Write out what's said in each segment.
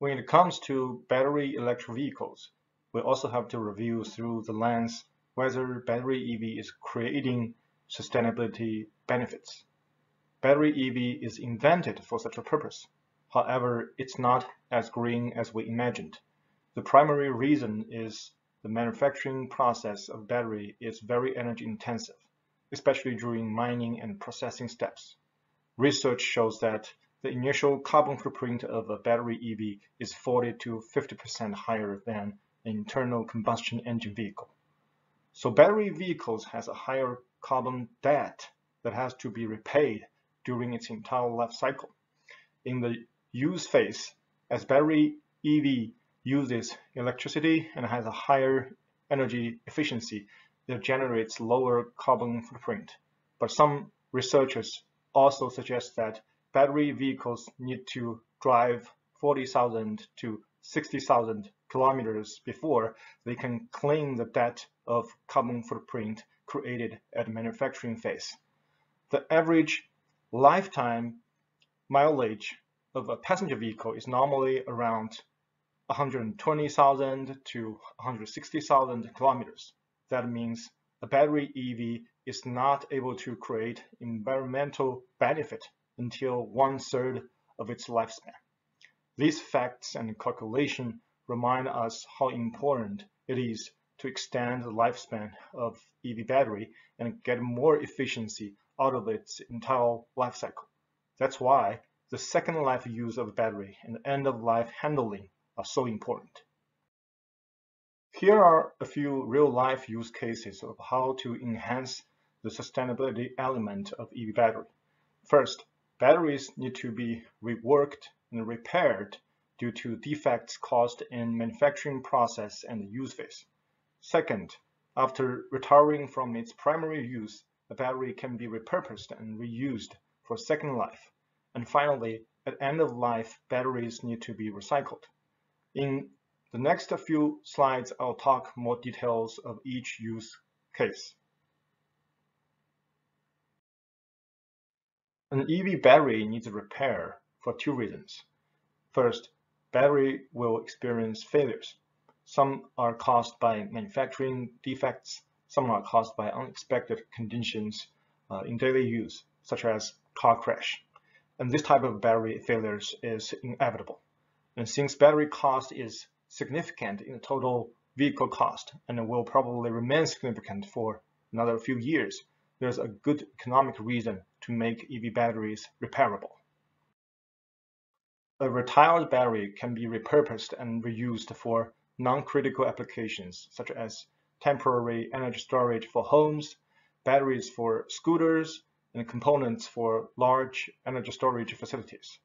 When it comes to battery electric vehicles, we also have to review through the lens whether battery EV is creating sustainability benefits. Battery EV is invented for such a purpose. However, it's not as green as we imagined. The primary reason is the manufacturing process of battery is very energy intensive, especially during mining and processing steps. Research shows that the initial carbon footprint of a battery EV is 40 to 50% higher than an internal combustion engine vehicle. So battery vehicles has a higher carbon debt that has to be repaid during its entire life cycle. In the use phase, as battery EV uses electricity and has a higher energy efficiency, it generates lower carbon footprint. But some researchers also suggest that battery vehicles need to drive 40,000 to 60,000 kilometers before they can claim the debt of carbon footprint created at manufacturing phase. The average lifetime mileage of a passenger vehicle is normally around 120,000 to 160,000 kilometers. That means a battery EV is not able to create environmental benefit until one third of its lifespan. These facts and calculation remind us how important it is to extend the lifespan of EV battery and get more efficiency out of its entire life cycle. That's why the second life use of battery and end of life handling are so important. Here are a few real life use cases of how to enhance the sustainability element of EV battery. First, batteries need to be reworked and repaired due to defects caused in manufacturing process and use phase. Second, after retiring from its primary use, a battery can be repurposed and reused for second life. And finally, at end of life, batteries need to be recycled. In the next few slides, I'll talk more details of each use case. An EV battery needs repair for two reasons. First, battery will experience failures. Some are caused by manufacturing defects, some are caused by unexpected conditions uh, in daily use, such as car crash. And this type of battery failures is inevitable. And since battery cost is significant in the total vehicle cost and will probably remain significant for another few years, there's a good economic reason to make EV batteries repairable. A retired battery can be repurposed and reused for non-critical applications such as temporary energy storage for homes, batteries for scooters, and components for large energy storage facilities.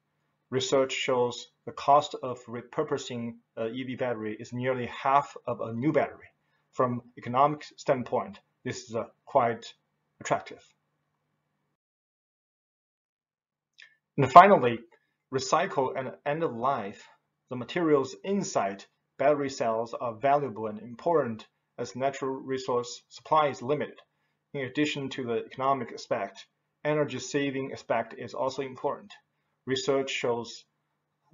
Research shows the cost of repurposing an EV battery is nearly half of a new battery. From economic standpoint, this is uh, quite attractive. And finally, recycle and end of life, the materials inside battery cells are valuable and important as natural resource supply is limited. In addition to the economic aspect, energy saving aspect is also important. Research shows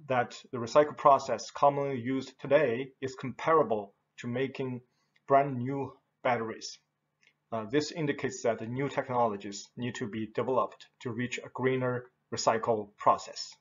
that the recycle process commonly used today is comparable to making brand new batteries. Uh, this indicates that new technologies need to be developed to reach a greener recycle process.